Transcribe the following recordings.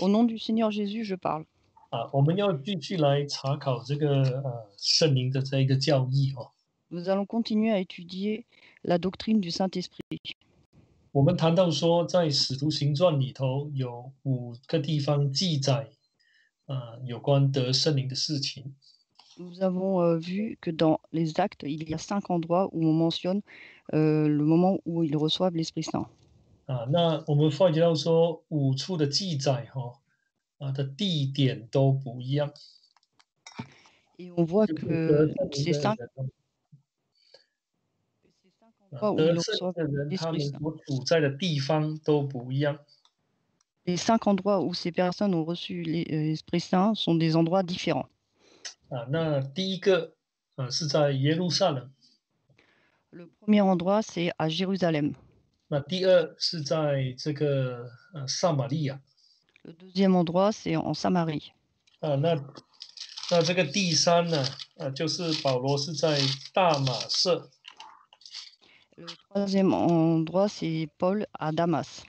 Au nom du Seigneur Jésus, je parle. Ah, Nous allons continuer à étudier la doctrine du Saint-Esprit. Nous avons euh, vu que dans les actes, il y a cinq endroits où on mentionne euh, le moment où ils reçoivent l'Esprit Saint. 啊，那我们发觉到说五处的记载哈、啊的地点都不一样。 Et on voit 就是得 que 圣灵 ces 的 cinq, 人 ces cinq 啊 endroits où 得 ils 圣灵 reçoivent 的人，他 l'Esprit 们 Saint, 所处在的地方都不一样。 les cinq endroits où ces personnes ont reçu les- euh, l'Esprit Saint sont des endroits différents. 啊，那第一个啊是在耶路撒冷， Le premier endroit, c'est à Jérusalem. Le deuxième endroit, c'est en Samarie. Le troisième endroit, c'est Paul à Damas.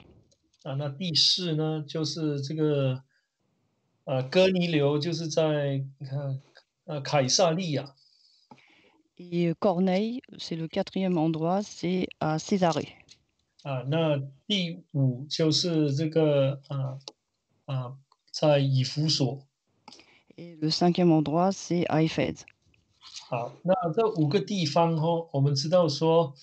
Et Corneille, c'est le quatrième endroit, c'est à Césarée. 啊，那第五就是这个啊啊在以弗所。 Et le cinquième endroit, c'est à Éphèse. 好，那这五个地方哦，我们知道说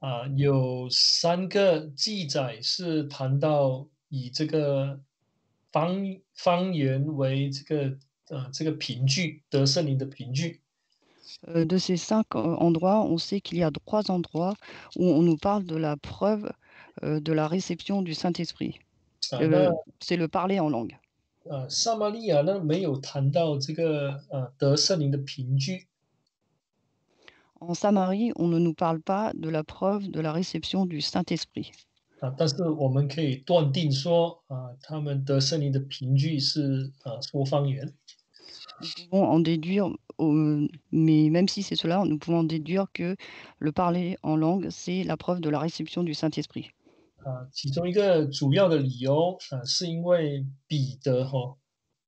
啊，有三个记载是谈到以这个方方言为这个呃这个凭据得圣灵的凭据 Euh, euh, de ces cinq euh, endroits, on sait qu'il y a trois endroits où on nous parle de la preuve euh, de la réception du Saint-Esprit. C'est le parler en langue. En Samarie, on ne nous parle pas de la preuve de la réception du Saint-Esprit. Ah, Nous pouvons en déduire, euh, mais même si c'est cela, nous pouvons en déduire que le parler en langue, c'est la preuve de la réception du Saint-Esprit. 啊，其中一个主要的理由啊，是因为彼得哈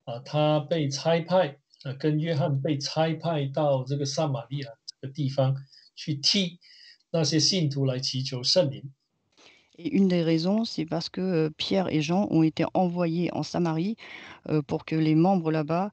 啊，他被差派啊，跟约翰被差派到这个撒玛利亚这个地方去替那些信徒来祈求圣灵 Et une des raisons, c'est parce que euh, Pierre et Jean ont été envoyés en Samarie euh, pour que les membres là-bas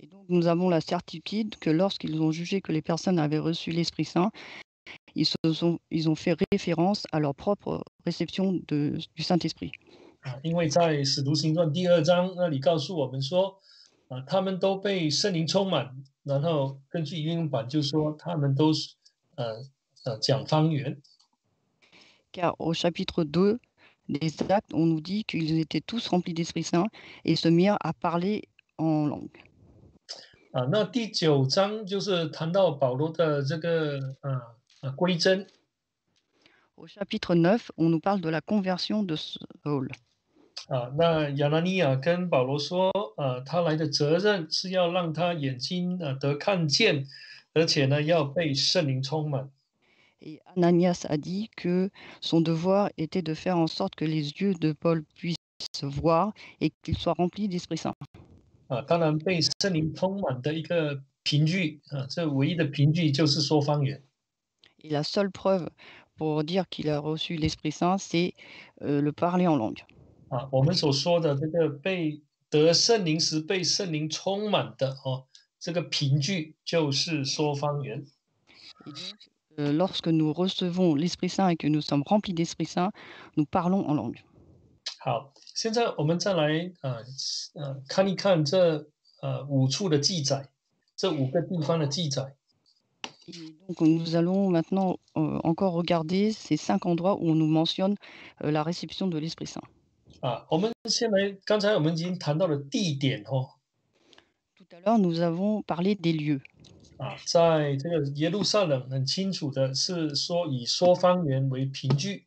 Et donc nous avons la certitude que lorsqu'ils ont jugé que les personnes avaient reçu l'Esprit Saint, ils, se sont, ils ont fait référence à leur propre réception de- du Saint-Esprit. 啊，因为在使徒行传第二章那里告诉我们说啊，他们都被圣灵充满，然后根据英文版就说他们都是呃呃讲方言 Car au chapitre 2 des actes, on nous dit qu'ils étaient tous remplis d'Esprit Saint et se mirent à parler en langue. 啊。那第九章就是谈到保罗的这个啊啊归真 Au chapitre 9, on nous parle de la conversion de Saul. 啊。那亚拿尼亚跟保罗说啊，他来的责任是要让他眼睛啊得看见，而且呢要被圣灵充满。 Et Ananias a dit que son devoir était de faire en sorte que les yeux de Paul puissent voir et qu'il soit rempli d'Esprit Saint. 啊，当然被圣灵充满的一个凭据啊，这唯一的凭据就是说方言 Et la seule preuve pour dire qu'il a reçu l'Esprit Saint, c'est euh, le parler en langue. 啊。我们所说的这个被得圣灵时被圣灵充满的哦，这个凭据就是说方言 Et donc, euh, lorsque nous recevons l'Esprit Saint et que nous sommes remplis d'Esprit Saint, nous parlons en langue. 好，现在我们再来啊呃看一看这呃五处的记载，这五个地方的记载 Et donc, nous allons maintenant euh, encore regarder ces cinq endroits où on nous mentionne euh, la réception de l'Esprit Saint. 啊，我们先来，刚才我们已经谈到了地点哦， Tout à l'heure, nous avons parlé des lieux. 啊，在这个耶路撒冷很清楚的是说以说方言为凭据，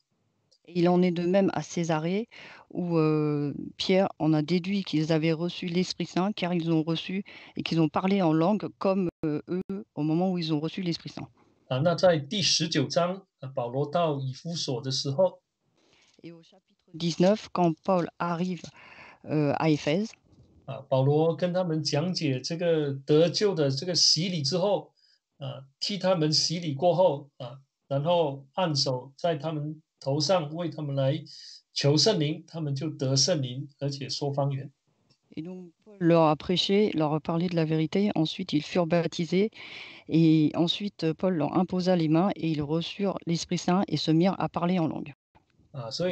Il en est de même à Césarée, où Pierre en a déduit qu'ils avaient reçu l'Esprit Saint, car ils ont reçu et qu'ils ont parlé en langue comme eux au moment où ils ont reçu l'Esprit Saint. Et au chapitre 19, quand Paul arrive à Éphèse, 啊，保罗跟他们讲解这个得救的这个洗礼之后，啊，替他们洗礼过后，啊，然后按手在他们头上，为他们来求圣灵，他们就得圣灵，而且说方言。 Et donc, Paul leur a prêché, leur a parlé de la vérité. Ensuite, ils furent baptisés. Et ensuite, euh, Paul leur imposa les mains et ils reçurent l'Esprit Saint et se mirent à parler en langue. 啊，所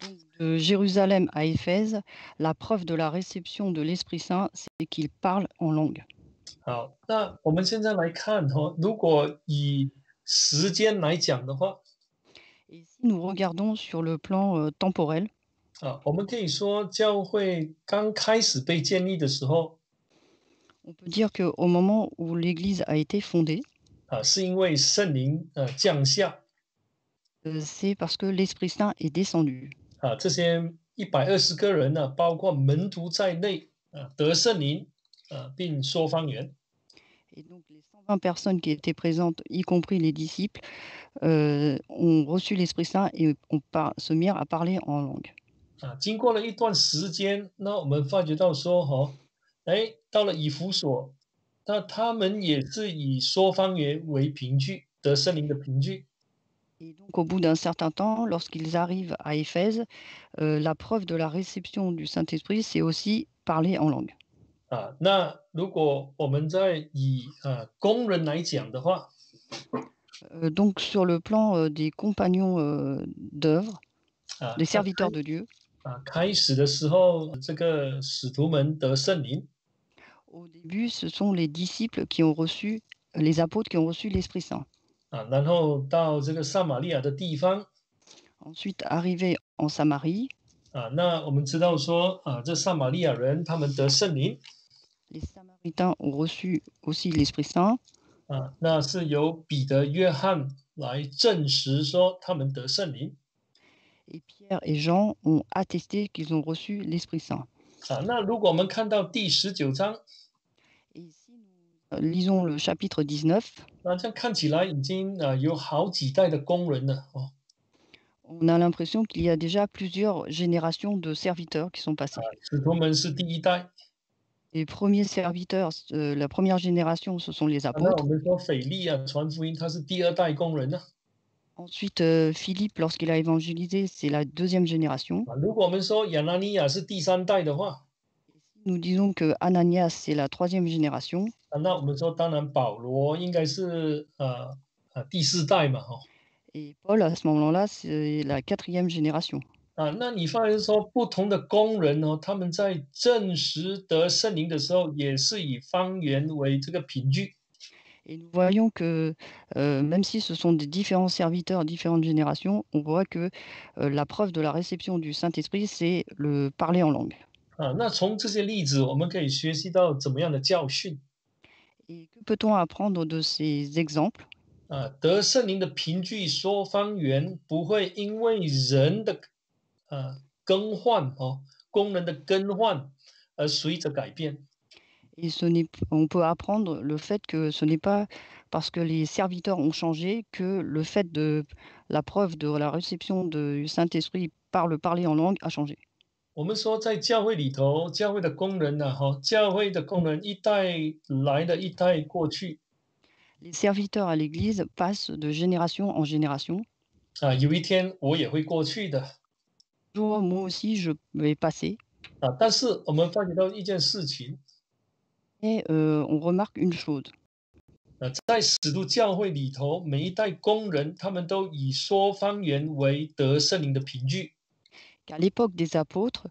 Donc, de Jérusalem à Éphèse, la preuve de la réception de l'Esprit Saint, c'est qu'ils parlent en langue. 好，那我们现在来看哈、如果以时间来讲的话， Et si nous regardons sur le plan euh, temporel, 啊，我们可以说教会刚开始被建立的时候， on peut dire qu'au moment où l'Église a été fondée, 啊，是因为圣灵呃降下， euh, c'est parce que l'Esprit Saint est descendu. 啊，这些一百二十个人呢、包括门徒在内，啊，得圣灵，啊，并说方言。Et donc les 120 personnes qui étaient présentes, y compris les disciples, euh, ont reçu l'Esprit Saint et ont par- se mirent à parler en langue. 啊，经过了一段时间，那我们发觉到说，哈、哎，到了以弗所，那他们也是以说方言为凭据，得圣灵的凭据。Et donc, au bout d'un certain temps, lorsqu'ils arrivent à Éphèse, euh, la preuve de la réception du Saint-Esprit, c'est aussi parler en langue. Ah, donc, sur le plan euh, des compagnons euh, d'œuvre, ah, des serviteurs de Dieu, au début, ce sont les disciples qui ont reçu, les apôtres qui ont reçu l'Esprit Saint. 啊，然后到这个撒玛利亚的地方 Ensuite, arrivé en Samarie, 啊，那我们知道说啊，这撒玛利亚人他们得圣灵 les Samaritains ont reçu aussi l'Esprit Saint. 啊，那是由彼得、约翰来证实说他们得圣灵 Et Pierre et Jean ont attesté qu'ils ont reçu l'Esprit Saint. 啊。那如果我们看到第十九章，lisons le chapitre 19. On a l'impression qu'il y a déjà plusieurs générations de serviteurs qui sont passés. Les premiers serviteurs, euh, la première génération, ce sont les apôtres. Ensuite, euh, Philippe, lorsqu'il a évangélisé, c'est la deuxième génération nous disons que Ananias, c'est la troisième génération. Et Paul, à ce moment-là, c'est la quatrième génération. Et nous voyons que euh, même si ce sont des différents serviteurs, différentes générations, on voit que euh, la preuve de la réception du Saint-Esprit, c'est le parler en langue. 啊。那从这些例子，我们可以学习到怎么样的教训 Et que peut-on apprendre de ces exemples 啊？得圣灵的凭据说方言，不会因为人的呃更换哦，功能的更换而随着改变 Et ce n'est, on peut apprendre le fait que ce n'est pas parce que les serviteurs ont changé que le fait de la preuve de la réception du Saint-Esprit par le parler en langue a changé. 我们说，在教会里头，教会的工人呢，哈，教会的工人一代来的一代过去 Les serviteurs à l'Église passent de génération en génération. 啊，有一天我也会过去的 jour, moi aussi, je vais passer. 啊，但是我们发觉到一件事情，Et euh, on remarque une chose, 呃，在使徒教会里头，每一代工人他们都以说方言为得圣灵的凭据。qu'à l'époque des apôtres,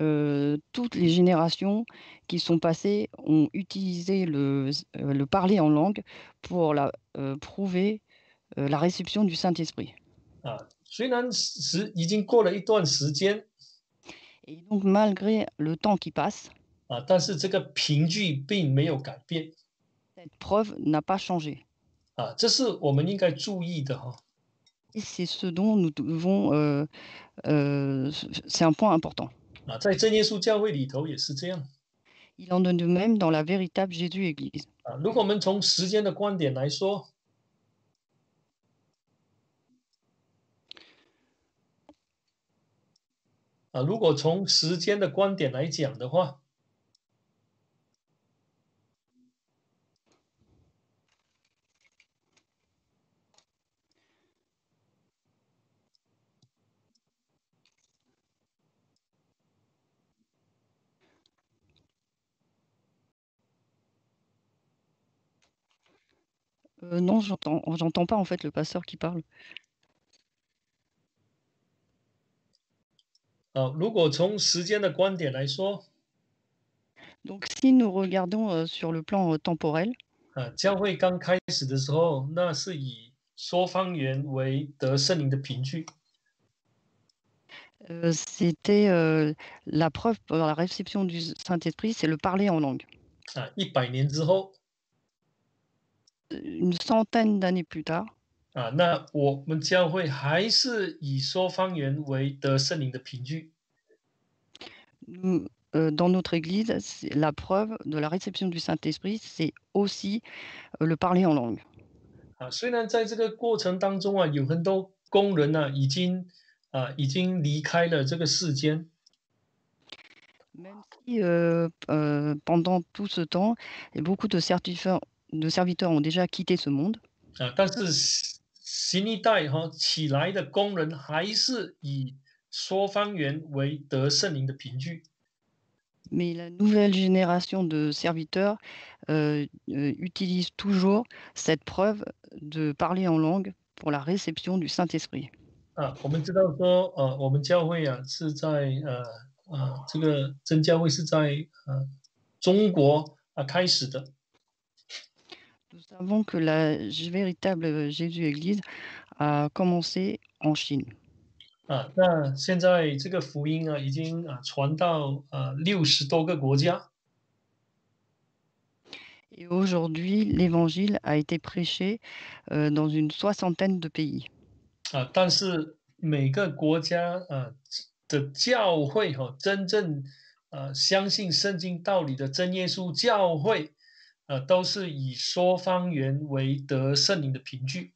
euh, toutes les générations qui sont passées ont utilisé le, euh, parler en langue pour euh, prouver la réception du Saint-Esprit. Et donc, malgré le temps qui passe, cette preuve n'a pas changé. Ah, c'est ce dont nous devons. Euh, euh, c'est un point important. Il en donne de même dans la véritable Jésus-Église. Euh, non, j'entends, j'entends pas en fait le pasteur qui parle. 啊，如果从时间的观点来说， Donc si nous regardons euh, sur le plan euh, temporel, 啊，教会刚开始的时候，那是以说方言为得圣灵的凭据 euh, c'était euh, la preuve pour la réception du Saint-Esprit, c'est le parler en langue. 啊。一百年之后， Une centaine d'années plus tard, 啊，那我们教会还是以说方言为得圣灵的凭据 nous, euh, dans notre Église, c'est la preuve de la réception du Saint-Esprit, c'est aussi euh, le parler en langue. 啊。虽然在这个过程当中啊，有很多工人呢、已经啊已经离开了这个世间 Même si euh, euh, pendant tout ce temps, et beaucoup de serviteurs, de serviteurs ont déjà quitté ce monde. Mais la nouvelle génération de serviteurs euh, euh, utilise toujours cette preuve de parler en langue pour la réception du Saint-Esprit. Ah, on que savons que la j- véritable Jésus-Église a commencé en Chine. 啊。那现在这个福音啊已经啊传到呃六十多个国家 Et aujourd'hui, l'évangile a été prêché euh, dans une soixantaine de pays. 啊，但是每个国家啊的教会哈、真正呃相信圣经道理的真耶稣教会， 呃，都是以说方言为得圣灵的凭据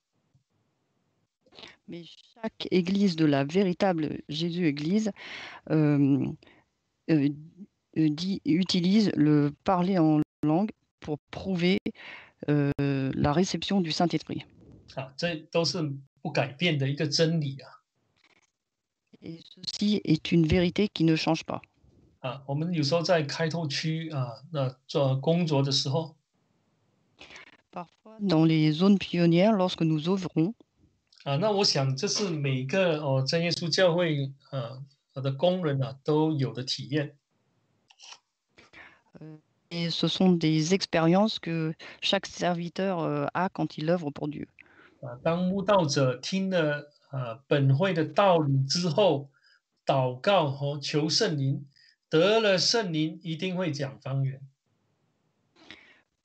Mais chaque église de la véritable Jésus-Église euh, euh, euh, dit, utilise le parler en langue pour prouver euh, la réception du Saint-Esprit. 啊，这都是不改变的一个真理啊 Et ceci est une vérité qui ne change pas. 啊！我们有时候在开拓区啊，那做工作的时候 Parfois, dans les zones pionnières, lorsque nous œuvrons, 啊，那我想这是每个哦真耶稣教会啊的工人啊都有的体验 euh, et ce sont des expériences que chaque serviteur euh, a quand il œuvre pour Dieu. 啊。当慕道者听了啊本会的道理之后，祷告和求圣灵，得了圣灵一定会讲方言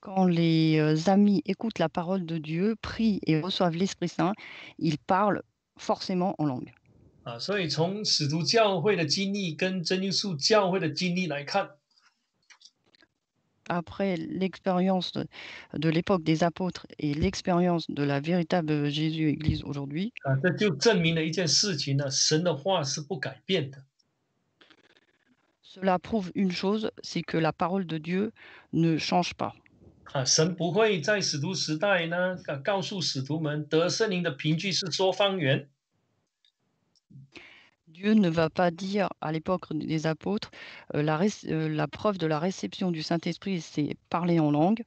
Quand les euh, amis écoutent la parole de Dieu, prient et reçoivent l'Esprit Saint, ils parlent forcément en langue. 啊。所以从使徒教会的经历跟真耶稣教会的经历来看， Après l'expérience de, de l'époque des apôtres et l'expérience de la véritable Jésus-Église aujourd'hui, 啊，这就证明了一件事情呢，神的话是不改变的。 cela prouve une chose, c'est que la parole de Dieu ne change pas. 啊，神不会在使徒时代呢，啊告诉使徒们得圣灵的凭据是说方言，Dieu ne va pas dire à l'époque des apôtres, euh, la, euh, la preuve de la réception du Saint-Esprit, c'est parler en langue.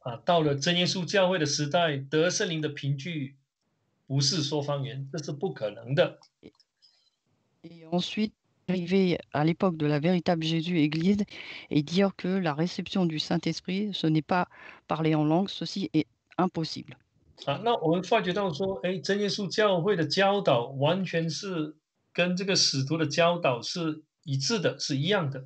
啊，到了真耶稣教会的时代，得圣灵的凭据不是说方言，这是不可能的。Et ensuite, arriver à l'époque de la véritable Jésus-Église et dire que la réception du Saint-Esprit, ce n'est pas parler en langue, ceci est impossible. 啊，那我们发觉到说，哎，真耶稣教会的教导完全是跟这个使徒的教导是一致的，是一样的。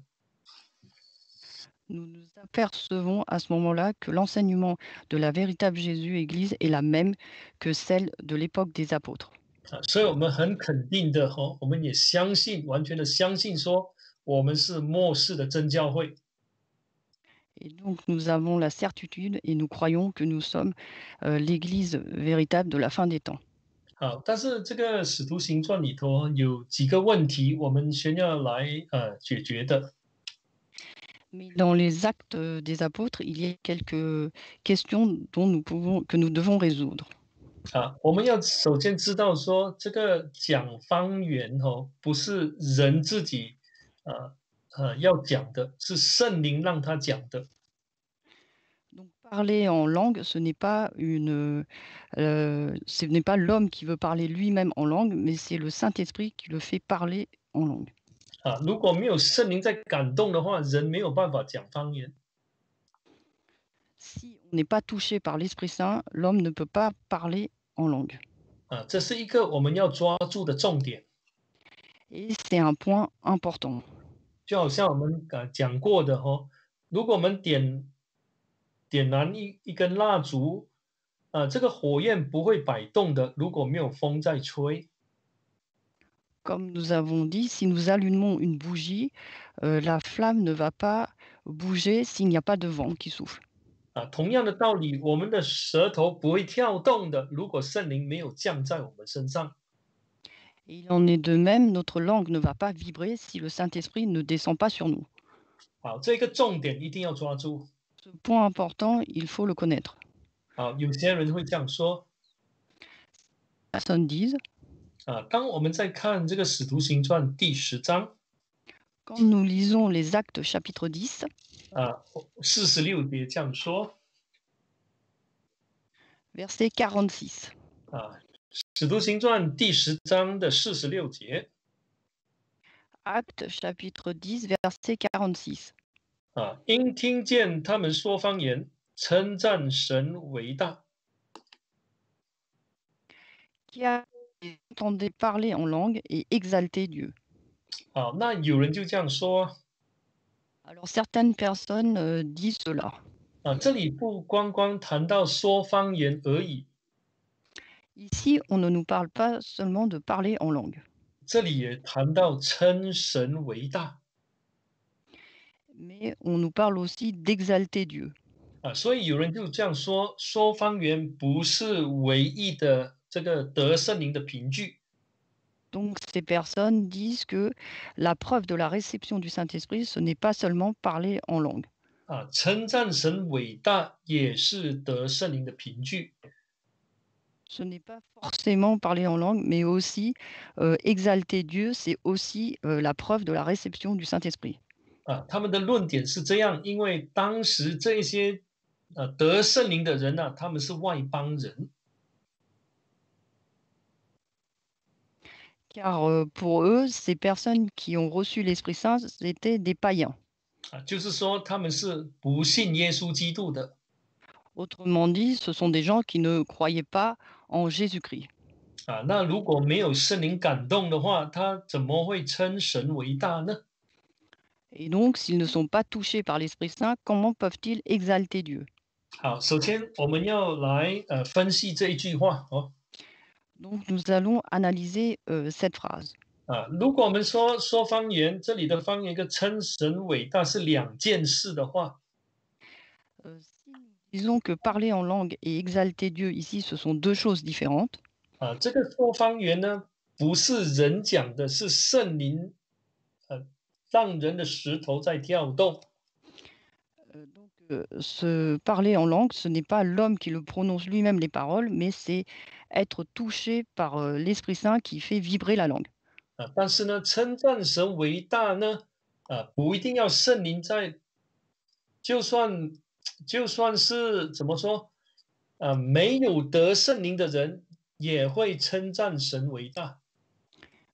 Nous nous apercevons à ce moment-là que l'enseignement de la véritable Jésus-Église est la même que celle de l'époque des apôtres. 啊，所以我们很肯定的哈、哦，我们也相信，完全的相信说，我们是末世的真教会。 Et donc nous avons la certitude et nous croyons que nous sommes euh, l'Église véritable de la fin des temps. 好，但是这个使徒行传里头有几个问题，我们先要来呃解决的。 Mais dans les actes euh, des apôtres, il y a quelques questions dont nous pouvons, que nous devons résoudre. 啊，我们要首先知道说，这个讲方言哦，不是人自己呃呃要讲的，是圣灵让他讲的。Donc parler en langue, ce n'est pas une, euh, ce n'est pas l'homme qui veut parler lui-même en langue, mais c'est le Saint-Esprit qui le fait parler en langue. 啊，如果没有圣灵在感动的话，人没有办法讲方言。Si n'est pas touché par l'Esprit Saint, l'homme ne peut pas parler en langue. 啊，这是一个我们要抓住的重点。 Et c'est un point important. 就好像我们呃讲过的哦，如果我们点点燃一一根蜡烛，啊，这个火焰不会摆动的，如果没有风在吹。 Comme nous avons dit, si nous allumons une bougie, euh, la flamme ne va pas bouger s'il n'y a pas de vent qui souffle. 啊，同样的道理，我们的舌头不会跳动的，如果圣灵没有降在我们身上。 Et il en est de même, notre langue ne va pas vibrer si le Saint-Esprit ne descend pas sur nous. 好，这个重点一定要抓住。 Ce point important, il faut le connaître. 啊，有些人会这样说 Personne disent, 啊，当我们在看这个《使徒行传》第十章 quand nous lisons les Actes chapitre 10, 啊四十六节这样说 verset 46. 啊，《使徒行传》第十章的四十六节 Actes chapitre 10, verset 46. 啊，因听见他们说方言，称赞神为大。 Qui a entendait parler en langue et exalter Dieu. 好，那有人就这样说 alors certaines personnes euh, disent cela. Ici, on ne nous parle pas seulement de parler en langue. Mais on nous parle aussi d'exalter Dieu. Ah, donc ces personnes disent que la preuve de la réception du Saint-Esprit, ce n'est pas seulement parler en langue. Ah, ce n'est pas forcément parler en langue, mais aussi euh, exalter Dieu, c'est aussi euh, la preuve de la réception du Saint-Esprit. Car euh, pour eux, ces personnes qui ont reçu l'Esprit Saint, c'était des païens. 啊，就是说他们是不信耶稣基督的 Autrement dit, ce sont des gens qui ne croyaient pas en Jésus-Christ. 啊。那如果没有圣灵感动的话，他怎么会称神为大呢？ Et donc, s'ils ne sont pas touchés par l'Esprit Saint, comment peuvent-ils exalter Dieu 好，首先我们要来呃分析这一句话哦 Donc, nous allons analyser euh, cette phrase. 啊，如果我们说说方言，这里的方言跟称神伟大是两件事的话， Euh, si nous disons que parler en langue et exalter Dieu ici, ce sont deux choses différentes, 啊，这个说方言呢，不是人讲的，是圣灵，呃，让人的石头在跳动 euh, donc euh, se parler en langue, ce n'est pas l'homme qui le prononce lui-même les paroles, mais c'est être touché par l'Esprit Saint qui fait vibrer la langue.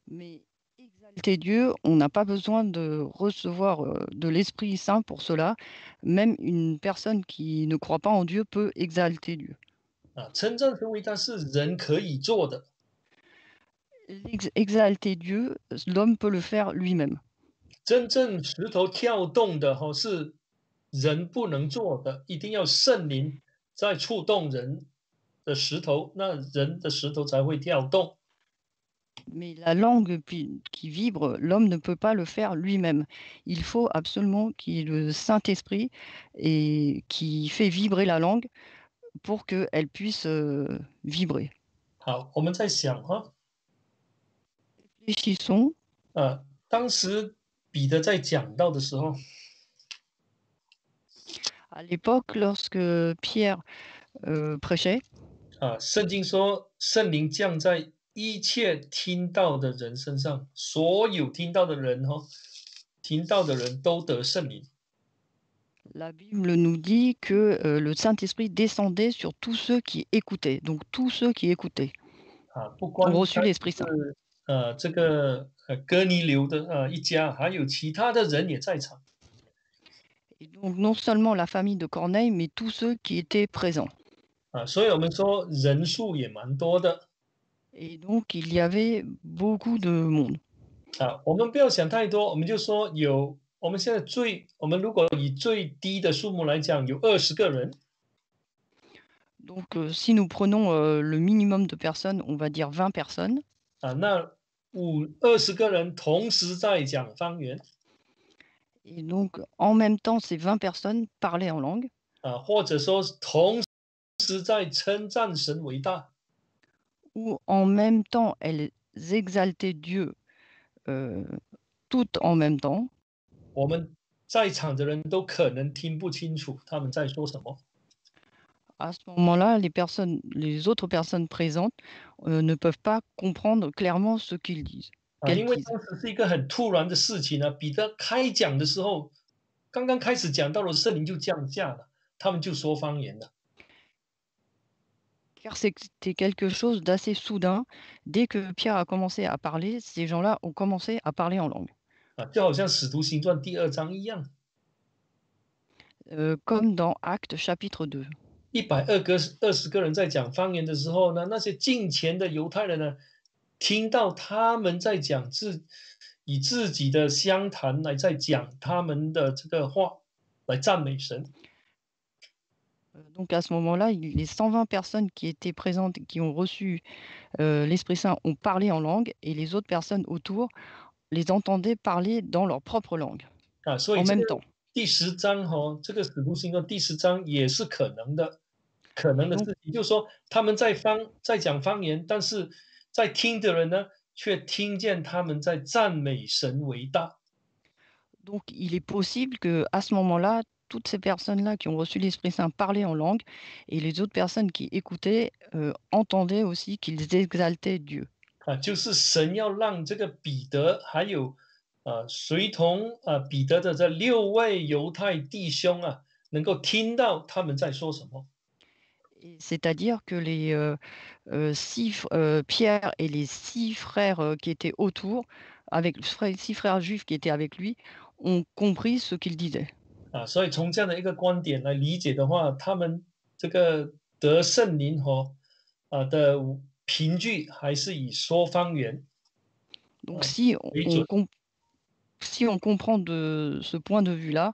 Mais Dieu, on n'a pas besoin de recevoir de l'Esprit Saint pour cela. Même une personne qui ne croit pas en Dieu peut exalter Dieu. Ah, exalter Dieu, l'homme peut le faire lui-même Mais la langue pi- qui vibre, l'homme ne peut pas le faire lui-même. Il faut absolument qu'il y ait le Saint-Esprit et qui fait vibrer la langue pour qu'elle puisse euh, vibrer. 好，我们在想哈， Réfléchissons. 啊，当时彼得在讲到的时候， À l'époque, lorsque Pierre euh, prêchait, 啊，圣经说圣灵降在 一切听到的人身上，所有听到的人哈、听到的人都得圣灵。 la Bible nous dit que euh, le Saint-Esprit descendait sur tous ceux qui écoutaient. Donc tous ceux qui écoutaient 啊，不 ont 光 reçu 单 l'Esprit Saint. 是呃这个呃哥尼流的呃一家，还有其他的人也在场 Et donc non seulement la famille de Corneille, mais tous ceux qui étaient présents. 啊，所以我们说人数也蛮多的 Et donc il y avait beaucoup de monde. 啊。我们不要想太多，我们就说有，我们现在最，我们如果以最低的数目来讲，有二十个人 Donc euh, si nous prenons euh, le minimum de personnes, on va dire 20 personnes, 啊，那五二十个人同时在讲方言 et donc en même temps ces 20 personnes parlaient en langue, 啊，或者说是同时在称赞神伟大 ou en même temps elles exaltaient Dieu euh, toutes en même temps. 我们在场的人都可能听不清楚他们在说什么。 À ce moment-là, les personnes, les autres personnes présentes euh, ne peuvent pas comprendre clairement ce qu'ils disent. 啊， Quel 因为 qu'ils- 当时是一个很突然的事情啊。彼得开讲的时候，刚刚开始讲到了圣灵就降下了，他们就说方言了。 Car c'était quelque chose d'assez soudain. Dès que Pierre a commencé à parler, ces gens-là ont commencé à parler en langue. 啊，就好像《使徒行传》第二章一样， Euh, comme dans Actes chapitre 2. 一百二个二十个人在讲方言的时候呢，那些近前的犹太人呢，听到他们在讲自以自己的相谈来在讲他们的这个话来赞美神 Euh, Euh, donc à ce moment-là, les 120 personnes qui étaient présentes, qui ont reçu euh, l'Esprit Saint, ont parlé en langue et les autres personnes autour les entendaient parler dans leur propre langue en même temps. Donc il est possible que à ce moment-là, toutes ces personnes-là qui ont reçu l'Esprit Saint parlaient en langue et les autres personnes qui écoutaient euh, entendaient aussi qu'ils exaltaient Dieu. C'est-à-dire que les six, Pierre et les six frères euh, qui étaient autour, avec les six frères juifs qui étaient avec lui, ont compris ce qu'il disait. 啊，所以从这样的一个观点来理解的话，他们这个得圣灵和啊的凭据还是以说方言 Donc Ouais. si on, Oui, on je- com- si on comprend de ce point de vue-là,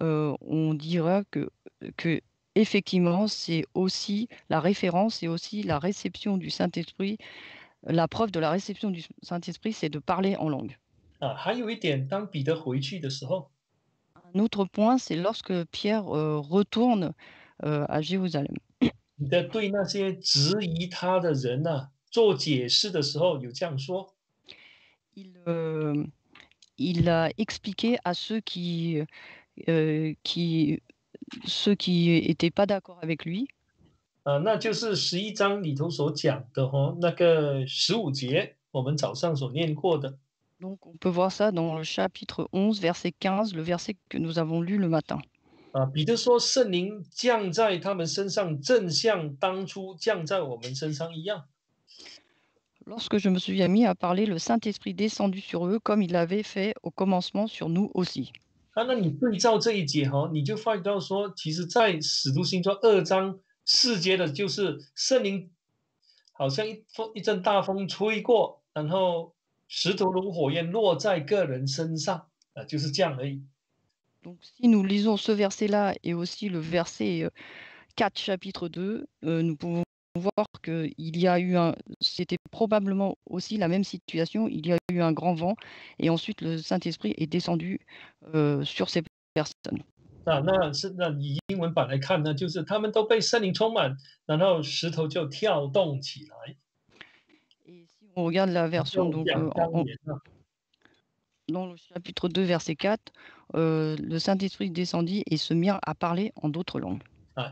euh, on dira que, que effectivement c'est aussi la référence et aussi la réception du Saint-Esprit. La preuve de la réception du Saint-Esprit, c'est de parler en langue. 啊。还有一点，当彼得回去的时候 Un autre point, c'est lorsque Pierre euh, retourne euh, à Jérusalem. 彼得对那些质疑他的人呢、做解释的时候有这样说 Il, euh, il a expliqué à ceux qui, euh, qui, ceux qui n'étaient pas d'accord avec lui, 啊，那就是十一章里头所讲的哈、那个十五节 我们早上所念过的。 Donc on peut voir ça dans le chapitre 11, verset 15, le verset que nous avons lu le matin. 啊，彼得说圣灵降在他们身上，正像当初降在我们身上一样。 Lorsque je me suis mis à parler, le Saint-Esprit descendu sur eux comme il l'avait fait au commencement sur nous aussi. 啊，那你对照这一节哈，你就发觉到说，其实，在使徒行传二章四节的，就是圣灵好像一风一阵大风吹过，然后 石头如火焰落在个人身上，啊，就是这样而已。 Donc si nous lisons ce verset-là et aussi le verset euh, 4 chapitre 2, euh, nous pouvons voir qu'il y a eu un, c'était probablement aussi la même situation, il y a eu un grand vent et ensuite le Saint-Esprit est descendu euh, sur ces personnes. 啊，那是那以英文版来看呢，就是他们都被圣灵充满，然后石头就跳动起来， Et si on regarde la version donc, euh, dans le chapitre 2, verset 4, euh, le Saint-Esprit descendit et se mirent à parler en d'autres langues. Ah,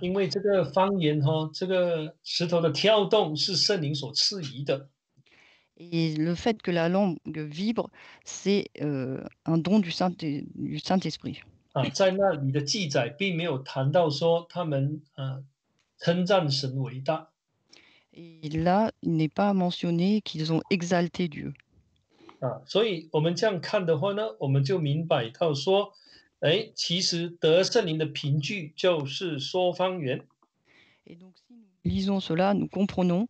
et le fait que la langue vibre, c'est euh, un don du Saint-Esprit. Du Saint -Esprit. Et là, il n'est pas mentionné qu'ils ont exalté Dieu. 啊，所以我们这样看的话呢，我们就明白到说，哎，其实得圣灵的凭据就是说方言 Et donc, si nous lisons cela, nous comprenons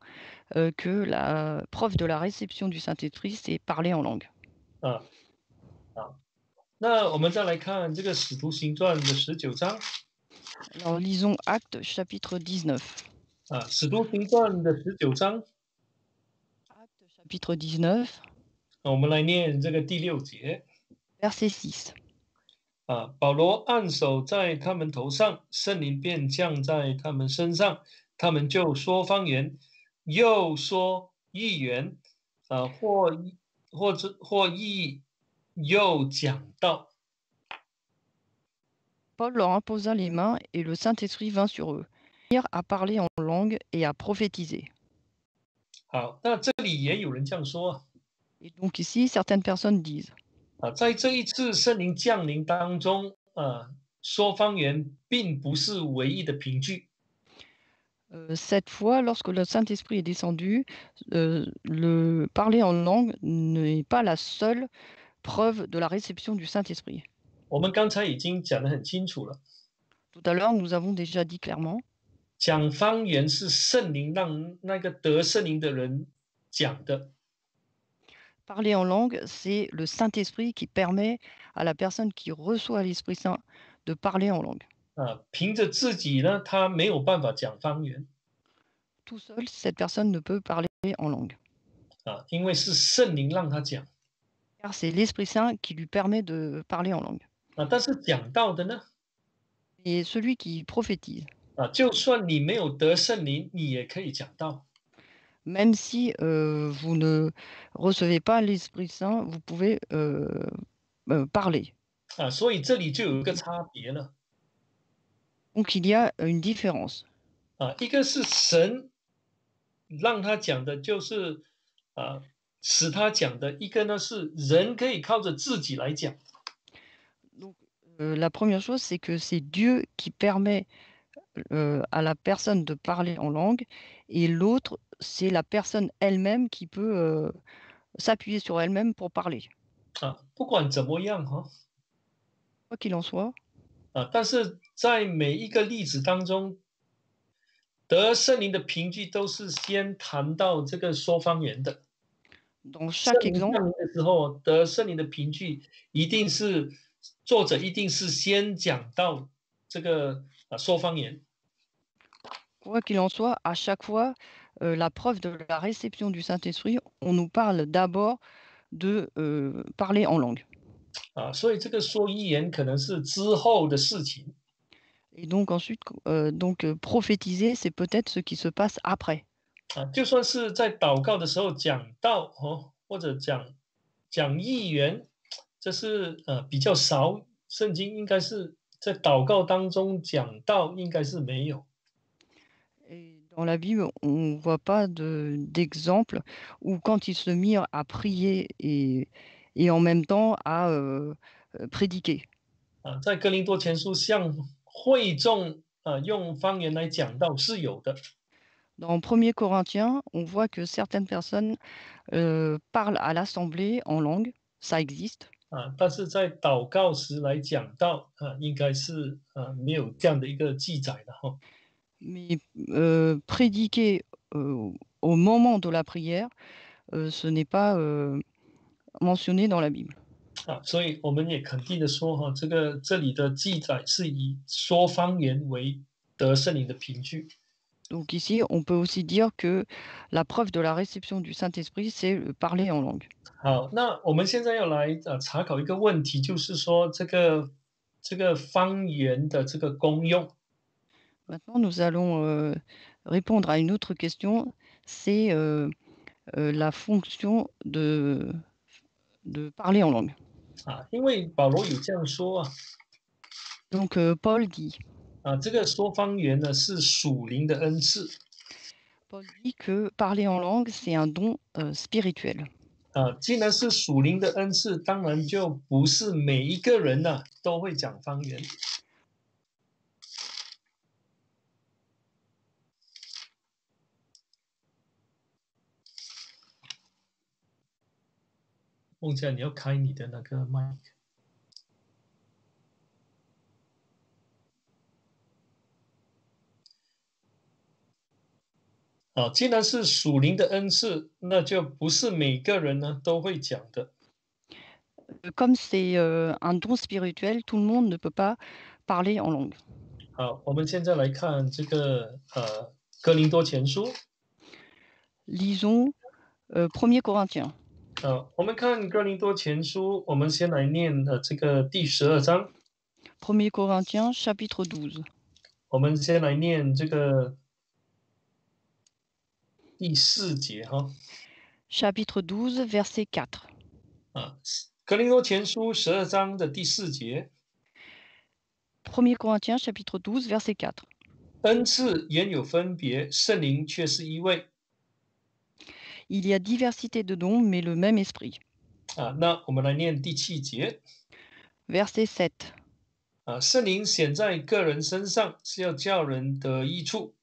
euh, que la preuve de la réception du Saint-Esprit, c'est parler en langue. 啊啊。那我们再来看这个使徒行传的十九章 Alors, lisons Actes chapitre 19. 啊，使徒行传的十九章 chapitre 19, 我们来念这个第六节。verset 6. 啊，保罗按手在他们头上，圣灵便降在他们身上，他们就说方言，又说预言，啊，或或者或译，又讲道。Paul leur imposa les mains et le Saint-Esprit vint sur eux. à parler en langue et à prophétiser. Et donc ici, certaines personnes disent. Cette fois, lorsque le Saint-Esprit est descendu, euh, le parler en langue n'est pas la seule preuve de la réception du Saint-Esprit. Tout à l'heure, nous avons déjà dit clairement. 讲方言是圣灵让那个得圣灵的人讲的。 parler en langue, c'est le Saint-Esprit qui permet à la personne qui reçoit l'Esprit Saint de parler en langue. 啊，凭着自己呢，他没有办法讲方言 Tout seul, cette personne ne peut parler en langue, 啊，因为是圣灵让他讲 car c'est l'Esprit Saint qui lui permet de parler en langue. 啊。但是讲道的呢， Et celui qui prophétise, 啊，就算你没有得圣灵，你也可以讲道 même si euh, vous ne recevez pas l'Esprit Saint, vous pouvez euh, euh, parler. 啊。所以这里就有一个差别了 Donc il y a une différence. 啊，一个是神让他讲的，就是啊使他讲的；一个呢是人可以靠着自己来讲 Donc, euh, la première chose, c'est que c'est Dieu qui permet euh, à la personne de parler en langue, et l'autre, c'est la personne elle-même qui peut euh, s'appuyer sur elle-même pour parler. 啊。不管怎么样哈 Quoi qu'il en soit, 啊，但是在每一个例子当中，得圣灵的凭据都是先谈到这个说方言的。 dans 圣 chaque 灵 exemple, 降临的时候，得圣灵的凭据一定是作者一定是先讲到这个 啊说方言 quoi qu'il en soit, à chaque fois, euh, la preuve de la réception du Saint-Esprit, on nous parle d'abord de euh, parler en langue. 啊，所以这个说预言可能是之后的事情 Et donc ensuite, euh, donc euh, prophétiser, c'est peut-être ce qui se passe après. 啊，就算是在祷告的时候讲到哦，或者讲讲预言，这是呃比较少，圣经应该是 在祷告当中讲到，应该是没有。 Et Dans la Bible, on voit pas de d'exemple où quand ils se mirent à prier et et en même temps à, heu heu, prédiquer. 啊，在哥林多前书向会众啊用方言来讲道是有的 Dans 1 Corinthiens, on voit que certaines personnes, heu, parlent à l'assemblée en langue, ça existe. 啊，但是在祷告时来讲到啊，应该是啊没有这样的一个记载的哈。Mais, heu, prédiquer, au moment de la prière, heu, ce n'est pas, mentionné dans la Bible. 啊，所以我们也肯定的说哈，这个这里的记载是以说方言为得圣灵的凭据 Donc ici, on peut aussi dire que la preuve de la réception du Saint-Esprit, c'est le parler en langue. 好，那我们现在要来呃查考一个问题，就是说这个这个方言的这个功用 Maintenant, nous allons, heu, répondre à une autre question, c'est, heu heu, la fonction de de parler en langue. 啊，因为保罗有这样说啊， Donc, heu, Paul dit 啊，这个说方言呢是属灵的恩赐 Paul dit que parler en langue, c'est un don, spirituel. 啊，既然是属灵的恩赐，当然就不是每一个人呢都会讲方言。梦佳，你要开你的那个麦克。啊，既然是属灵的恩赐，那就不是每个人呢都会讲的。 Heu, comme c'est, heu, un don spirituel, tout le monde ne peut pas parler en langue. 好，我们现在来看这个呃《哥林多前书》 Lisons, heu, 1 Corinthiens. 啊，我们看《哥林多前书》，我们先来念呃这个第十二章， 1 Corinthiens chapitre 12. 我们先来念这个 第四节哈 Chapitre 12, verset 4. 啊，《哥林多前书》十二章的第四节， 1 Corinthiens chapitre 12, verset 4. 恩赐原有分别，圣灵却是一位 Il y a diversité de dons, mais le même esprit. 啊。那我们来念第七节 Verset 7. 啊，圣灵显在个人身上，是要叫人得益处。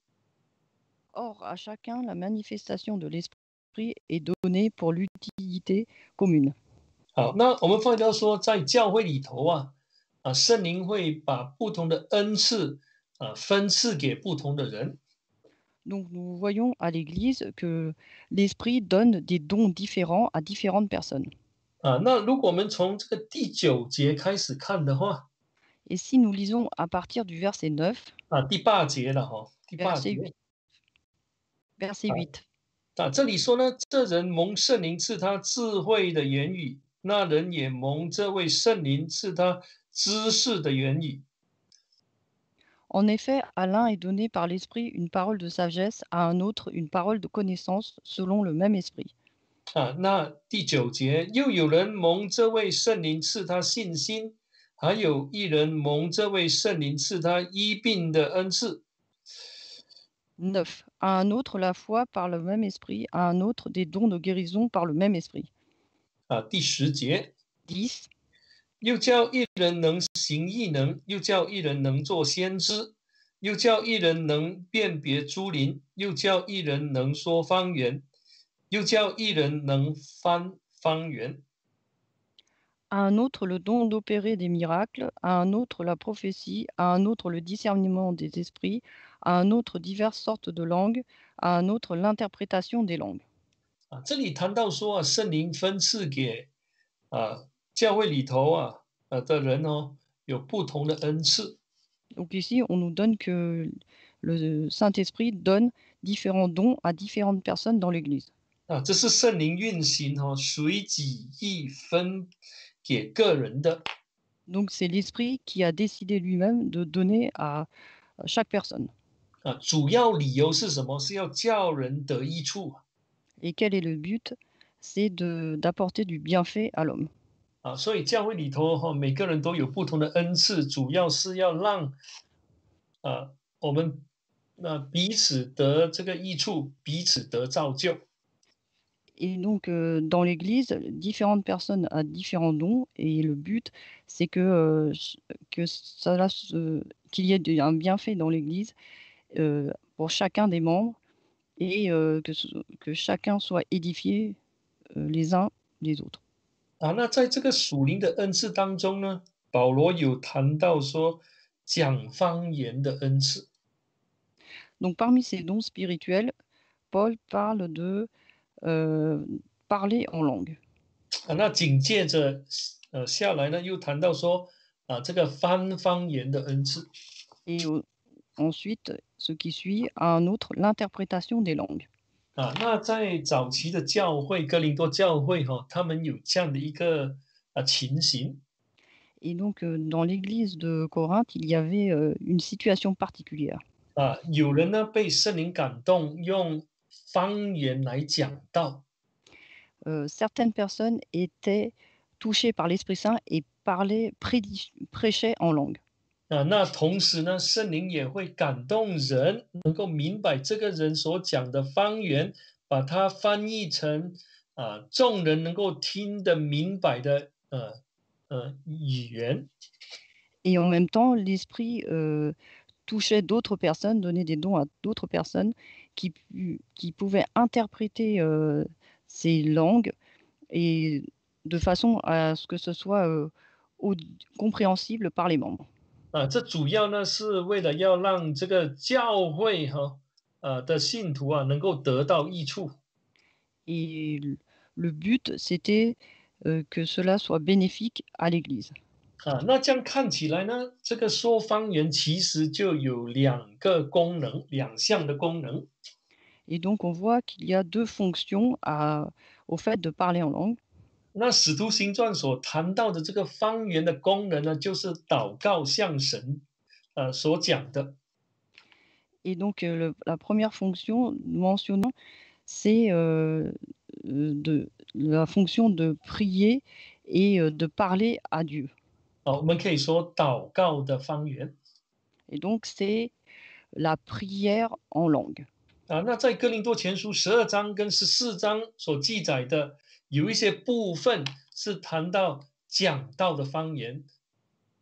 Or, à chacun, la manifestation de l'esprit est donnée pour l'utilité commune. 好，那我们放到说，在教会里头啊，啊，圣灵会把不同的恩赐啊分赐给不同的人 Donc, nous voyons à l'Église que l'esprit donne des dons différents à différentes personnes. 啊。那如果我们从这个第九节开始看的话， Et si nous lisons à partir du verset 9, 啊，第八节了哈，第八 verset 节 8, verset 8, 啊，这里说呢，这人蒙圣灵赐他智慧的言语，那人也蒙这位圣灵赐他知识的言语。En effet, à l'un est donné par l'esprit une parole de sagesse, à un autre une parole de connaissance selon le même esprit. 啊，那第九节又有人蒙这位圣灵赐他信心，还有一人蒙这位圣灵赐他医病的恩赐。9. À un autre la foi par le même esprit, à un autre des dons de guérison par le même esprit. 啊，第十节 10. 又叫一人能行异能，又叫一人能做先知，又叫一人能辨别诸灵，又叫一人能说方言，又叫一人能翻方言。 À un autre le don d'opérer des miracles, à un autre la prophétie, à un autre le discernement des esprits, à un autre diverses sortes de langues, à un autre l'interprétation des langues. 啊，这里谈到说啊，圣灵分赐给啊教会里头啊呃的人哦，有不同的恩赐 Donc ici, on nous donne que le Saint-Esprit donne différents dons à différentes personnes dans l'Église. 啊，这是圣灵运行哦，随己意分给个人的 Donc c'est l'Esprit qui a décidé lui-même de donner à à chaque personne. 啊，主要理由是什么？是要叫人得益处啊 Et quel est le but C'est de d'apporter du bienfait à l'homme. 啊，所以教会里头哈、每个人都有不同的恩赐，主要是要让啊我们 那彼此得这个益处，彼此得造就。 Et donc, euh, dans l'Église, différentes personnes ont différents dons et le but, c'est que, euh, ch- que cela se- qu'il y ait de- un bienfait dans l'Église euh, pour chacun des membres et euh, que, ce- que chacun soit édifié euh, les uns les autres. 啊，那在这个属灵的恩赐当中呢，保罗有谈到说讲方言的恩赐 Donc, parmi ces dons spirituels, Paul parle de euh, parler en langue. 啊，那紧接着呃下来呢，又谈到说啊这个翻方言的恩赐 Et au- ensuite, ce qui suit, un autre, l'interprétation des langues. 啊。那在早期的教会，哥林多教会哈、他们有这样的一个啊情形 Et donc, euh, dans l'église de Corinthe, il y avait euh, une situation particulière. 啊，有人呢被圣灵感动，用方言来讲道 Euh, certaines personnes étaient touchées par l'Esprit Saint et parlaient, prédi- prêchaient en langue. 啊。那同时呢，圣灵也会感动人，能够明白这个人所讲的方言，把它翻译成啊众人能够听得明白的呃呃语言。Et en même temps, l'Esprit euh, touchait d'autres personnes, donnait des dons à d'autres personnes qui, pu- qui pouvaient interpréter euh, ces langues et de façon à ce que ce soit euh, compréhensible par les membres. 啊，这主要呢是为了要让这个教会哈呃的信徒啊能够得到益处 Et le but, c'était euh, que cela soit bénéfique à l'Église. 啊。那这样看起来呢，这个说方言其实就有两个功能，两项的功能 Et donc, on voit qu'il y a deux fonctions à- au fait de parler en langue. 那使徒行传所谈到的这个方言的功能呢，就是祷告向神呃所讲的 Et donc, euh, le- la première fonction mentionnant, c'est euh, euh, de, la fonction de prier et euh, de parler à Dieu. 啊，我们可以说祷告的方言 Et donc, c'est la prière en langue. 啊。那在哥林多前书十二章跟十四章所记载的，有一些部分是谈到讲道的方言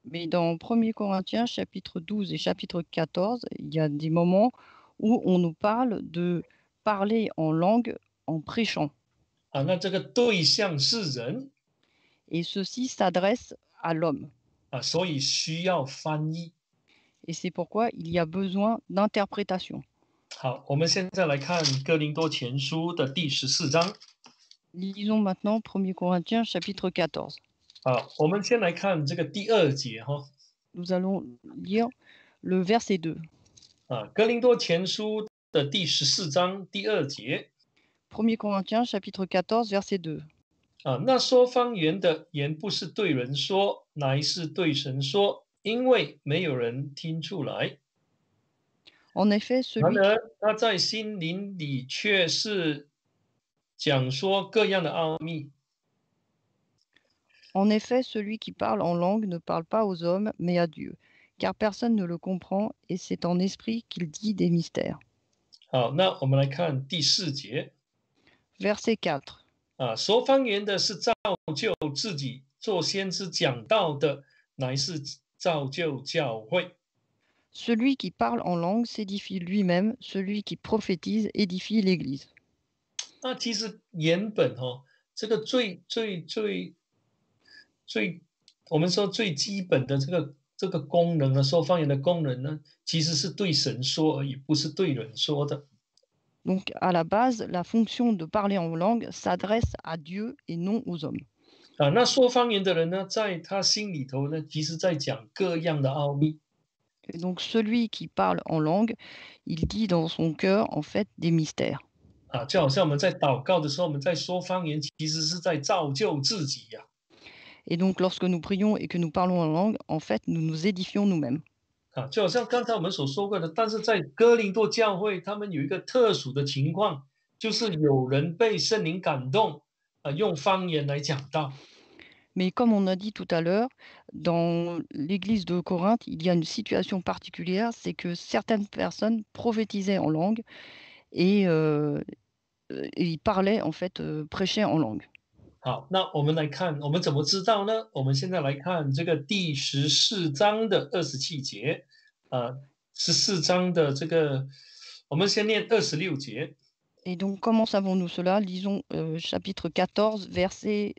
Mais dans 1er Corinthiens, chapitre 12 et chapitre 14, il y a des moments où on nous parle de parler en langue en prêchant. 啊。那这个对象是人 Et ceci s'adresse à l'homme. 啊，所以需要翻译。 Et c'est pourquoi il y a besoin d'interprétation. 好，我们现在来看哥林多前书的第十四章。 Lisons maintenant 1er Corinthiens, chapitre 14. 好，我们先来看这个第二节哈。 Nous allons lire le verset 2. 啊，哥林多前书的第十四章第二节 1er Corinthiens, chapitre 14, verset 2. 啊，那说方言的言不是对人说，乃是对神说，因为没有人听出来。 En effet, 然 celui 而他在心灵里却是 讲说各样的奥秘。 En effet, celui qui parle en langue ne parle pas aux hommes, mais à Dieu, car personne ne le comprend, et c'est en esprit qu'il dit des mystères. 好，那我们来看第四节 Verset 4. 啊，说方言的是造就自己，做先知讲道的乃是造就教会。 Celui qui parle en langue s'édifie lui-même, celui qui prophétise édifie l'Église. 那其实原本哦，这个最最最最，我们说最基本的这个这个功能呢，说方言的功能呢，其实是对神说而已，不是对人说的。 Donc, à la base, la fonction de parler en langue s'adresse à Dieu et non aux hommes. 啊，那说方言的人呢，在他心里头呢，其实在讲各样的奥秘 Et donc, celui qui parle en langue, il dit dans son cœur, en fait, des mystères. 啊，就好像我们在祷告的时候，我们在说方言，其实是在造就自己呀、 Et donc, lorsque nous prions et que nous parlons en langue, en fait, nous nous édifions nous-mêmes. 啊，就好像刚才我们所说过的，但是在哥林多教会，他们有一个特殊的情况，就是有人被圣灵感动，啊，用方言来讲道。 Mais comme on a dit tout à l'heure, dans l'église de Corinthe, il y a une situation particulière, c'est que certaines personnes prophétisaient en langue et, euh, euh, et ils parlaient, en fait, euh, prêchaient en langue. 好，那我们来看，我们怎么知道呢？我们现在来看这个第十四章的二十七节，啊，十四章的这个，我们先念二十六节。 Et donc, comment savons-nous cela Lisons euh, chapitre 14, verset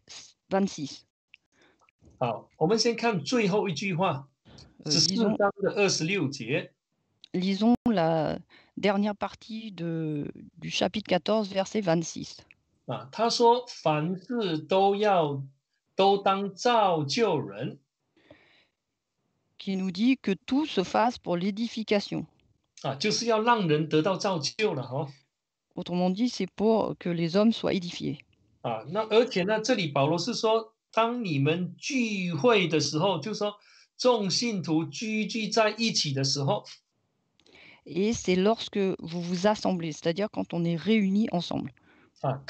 26. 好，我们先看最后一句话， Euh, 十四 lisons, 章的二十六节。 lisons la dernière partie de, du chapitre 14, verset 26. 啊，他说凡事都要都当造就人 qui nous dit que tout se fasse pour l'édification. 啊，就是要让人得到造就了哈、 Autrement dit, c'est pour que les hommes soient édifiés. 啊，那而且呢，这里保罗是说，当你们聚会的时候，就是说众信徒聚聚在一起的时候， et c'est lorsque vous vous assemblez, c'est-à-dire quand on est réunis ensemble. Ah,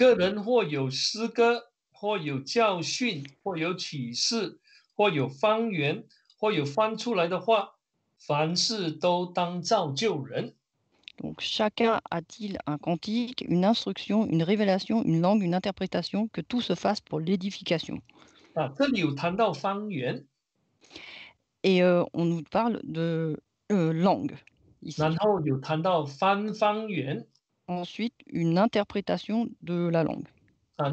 Donc chacun a-t-il un cantique, une instruction, une révélation, une langue, une interprétation, que tout se fasse pour l'édification. Ah, et euh, on nous parle de euh, langue. Ensuite, une interprétation de la langue. Ah,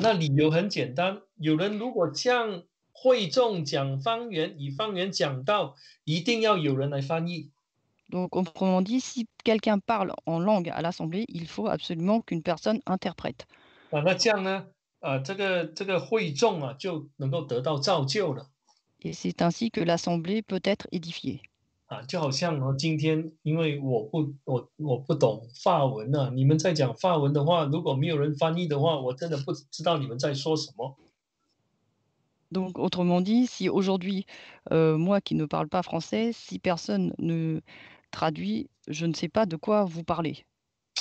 donc, autrement dit, si quelqu'un parle en langue à l'Assemblée, il faut absolument qu'une personne interprète. Et c'est ainsi que l'Assemblée peut être édifiée. 啊，就好像哦，今天因为我不我我不懂法文呢、你们在讲法文的话，如果没有人翻译的话，我真的不知道你们在说什么。Donc autrement dit, si aujourd'hui, euh, moi qui ne parle pas français, si personne ne traduit, je ne sais pas de quoi vous parlez.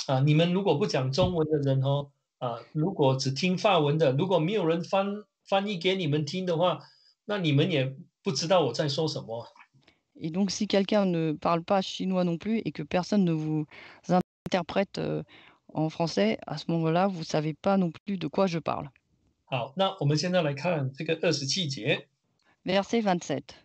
啊，你们如果不讲中文的人哦，啊，如果只听法文的，如果没有人翻翻译给你们听的话，那你们也不知道我在说什么。Et donc, si quelqu'un ne parle pas chinois non plus et que personne ne vous interprète en français, à ce moment-là, vous ne savez pas non plus de quoi je parle. Verset 27.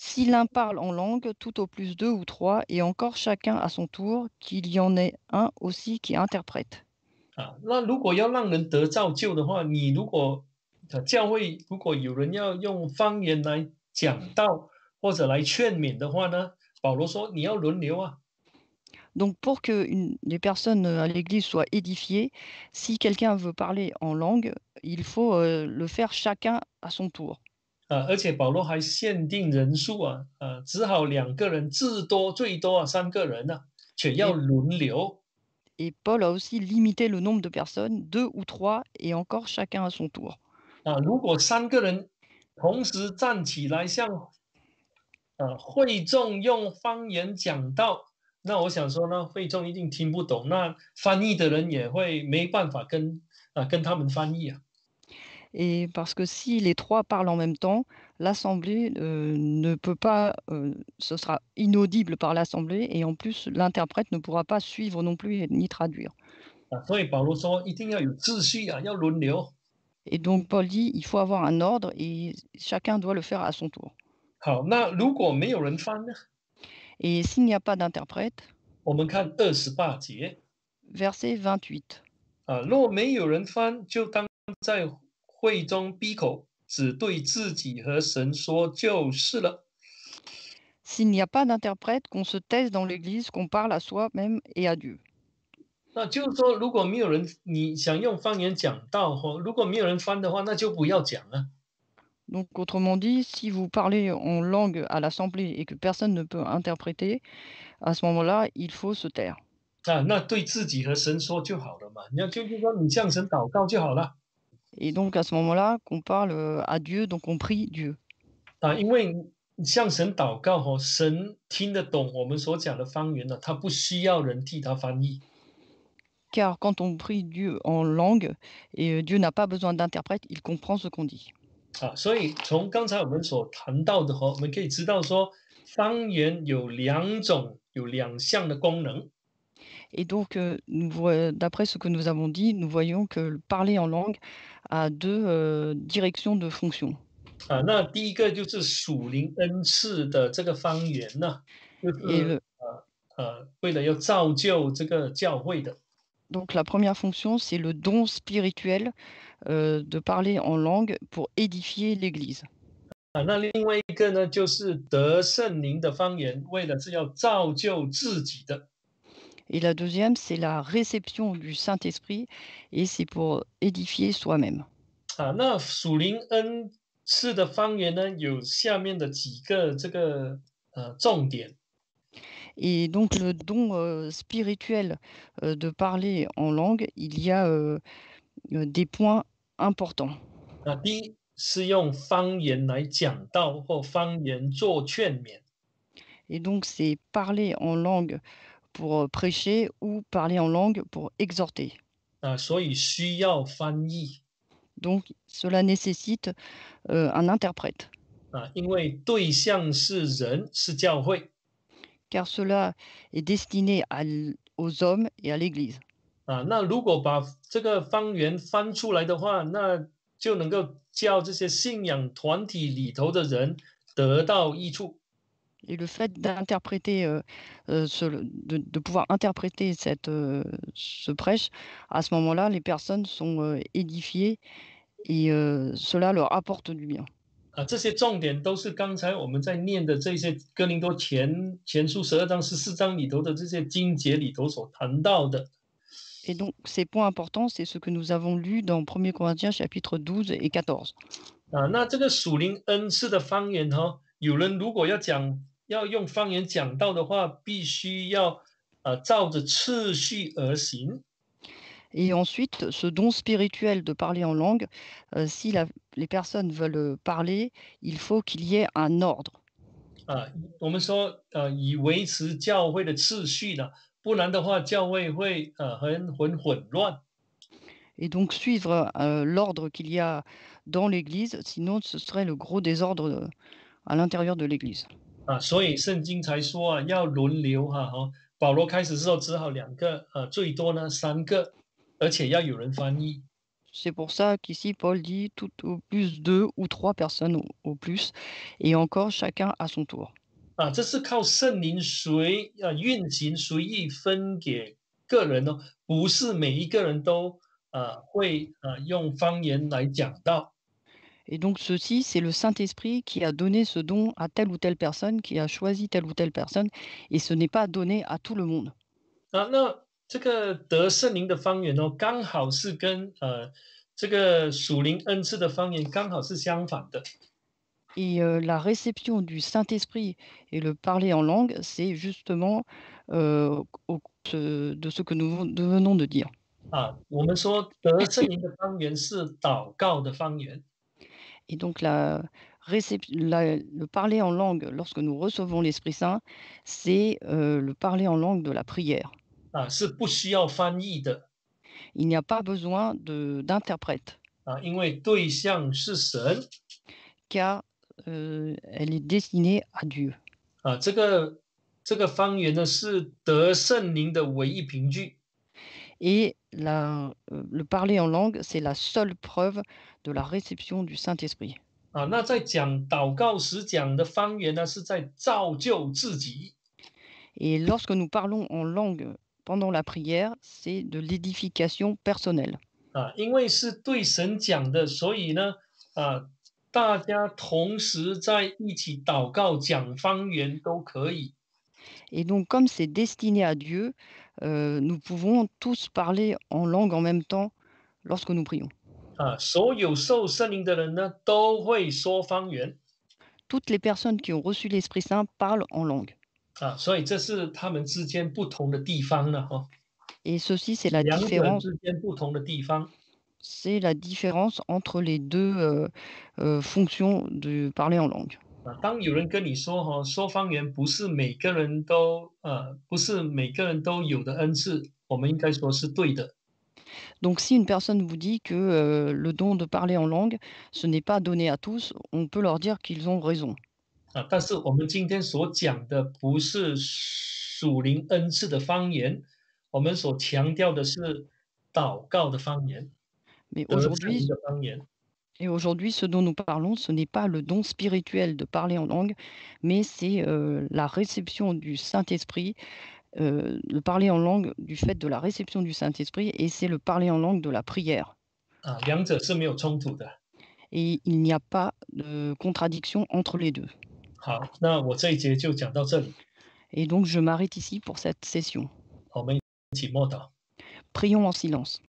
Si l'un parle en langue, tout au plus deux ou trois, et encore chacun à son tour, qu'il y en ait un aussi qui interprète. 啊，那如果要让人得造就的话，你如果呃教会如果有人要用方言来讲道或者来劝勉的话呢，保罗说你要轮流啊。 Donc pour que une- les personnes euh, à l'église soient édifiées, si quelqu'un veut parler en langue, il faut euh, le faire chacun à son tour. 啊，而且保罗还限定人数啊，啊，只好两个人，至多最多啊三个人呢、且要轮流。Et Paul a aussi limité le nombre de personnes, deux ou trois, et encore chacun à son tour. 啊，如果三个人同时站起来向呃会众用方言讲道，那我想说呢，会众一定听不懂，那翻译的人也会没办法跟啊跟他们翻译啊。Et parce que si les trois parlent en même temps, l'Assemblée euh, ne peut pas, euh, ce sera inaudible par l'Assemblée, et en plus, l'interprète ne pourra pas suivre non plus ni traduire. Et donc, Paul dit, il faut avoir un ordre et chacun doit le faire à son tour. Et s'il n'y a pas d'interprète, verset 28. 啊，若没有人翻，就当在会中闭口，只对自己和神说就是了。 S'il n'y a pas d'interprète, qu'on se taise dans l'Église, qu'on parle à soi-même et à Dieu. 那就是说，如果没有人你想用方言讲道哈，如果没有人翻的话，那就不要讲了。 Donc autrement dit, si vous parlez en langue à l'Assemblée et que personne ne peut interpréter, à ce moment-là, il faut se taire. 啊，那对自己和神说就好了嘛。那就是说，你向神祷告就好了 et donc à ce moment-là, qu'on parle euh, à Dieu, donc on prie Dieu. Car quand on prie Dieu en langue, et euh, Dieu n'a pas besoin d'interprète, il comprend ce qu'on dit. Ah, et donc, euh, euh, d'après ce que nous avons dit, nous voyons que parler en langue a deux euh, directions de fonction. Ah, donc la première fonction, c'est le don spirituel de parler en langue pour édifier l'Église. Et la deuxième, c'est la réception du Saint-Esprit, et c'est pour édifier soi-même. 啊。那属灵恩赐的方言呢，有下面的几个这个呃重点 Et donc le don euh, spirituel euh, de parler en langue, il y a euh, euh, des points importants. 啊。第一是用方言来讲道或方言做劝勉 Et donc c'est parler en langue pour euh, prêcher ou parler en langue pour exhorter. Donc cela nécessite euh, un interprète. Car cela est destiné aux hommes et à l'Église. Ah Et le fait d'interpréter, euh, euh, ce- de, de pouvoir interpréter cette, euh, ce prêche, à ce moment-là, les personnes sont euh, édifiées et euh, cela leur apporte du bien. 啊。这些重点都是刚才我们在念的这些哥林多前前书十二章、十四章里头的这些经节里头所谈到的 Et donc, ces points importants, c'est ce que nous avons lu dans 1 Corinthiens chapitre 12 et 14. 啊。那这个属灵恩赐的方言哈、有人如果要讲 要用方言讲道的话，必须要呃照着次序而行 Et ensuite, ce don spirituel de parler en langue, euh, si la- les personnes veulent euh, parler, il faut qu'il y ait un ordre. 啊。我们说呃以维持教会的次序呢，不然的话教会会呃很很混乱 Et donc suivre euh, l'ordre qu'il y a dans l'Église, sinon ce serait le gros désordre euh, à l'intérieur de l'Église. 啊。所以圣经才说啊要轮流哈哈。保罗开始之后只好两个呃最多呢三个，而且要有人翻译 C'est pour ça qu'ici Paul dit tout au plus deux ou trois personnes au, au plus, et encore chacun à son tour. 啊。这是靠圣灵随啊运行随意分给个人哦，不是每一个人都呃会呃用方言来讲道。Et donc ceci, c'est le Saint-Esprit qui a donné ce don à telle ou telle personne, qui a choisi telle ou telle personne, et ce n'est pas donné à tout le monde. 啊，那这个得圣灵的方言哦，刚好是跟呃这个属灵恩赐的方言刚好是相反的 Et euh, la réception du Saint-Esprit et le parler en langue, c'est justement euh, au- ce- de ce que nous ven- venons de dire. 啊。我们说得圣灵的方言是祷告的方言 Et donc la récep- la- le parler en langue, lorsque nous recevons l'Esprit Saint, c'est euh, le parler en langue de la prière. 啊，是不需要翻译的 Il n'y a pas besoin de- d'interprète, 啊，因为对象是神 car euh, elle est destinée à Dieu. 啊。这个这个方言呢是得圣灵的唯一凭据 et euh, le parler en langue, c'est la seule preuve de la réception du Saint-Esprit. Et lorsque nous parlons en langue pendant la prière, c'est de l'édification personnelle. Ah, et donc, comme c'est destiné à Dieu, euh, nous pouvons tous parler en langue en même temps lorsque nous prions. Ah, Toutes les personnes qui ont reçu l'Esprit Saint parlent en langue. Et ceci, c'est la différence. C'est la différence entre les deux euh, euh, fonctions de parler en langue. 啊，当有人跟你说哈，说方言不是每个人都呃，不是每个人都有的恩赐，我们应该说是对的。Donc si une personne vous dit que euh, le don de parler en langue, ce n'est pas donné à tous, on peut leur dire qu'ils ont raison. 啊，但是我们今天所讲的不是属灵恩赐的方言，我们所强调的是祷告的方言，Mais aujourd'hui。Et aujourd'hui, ce dont nous parlons, ce n'est pas le don spirituel de parler en langue, mais c'est la réception du Saint-Esprit, le parler en langue du fait de la réception du Saint-Esprit, et c'est le parler en langue de la prière. Et il n'y a pas de contradiction entre les deux. Et donc, je m'arrête ici pour cette session. Prions en silence.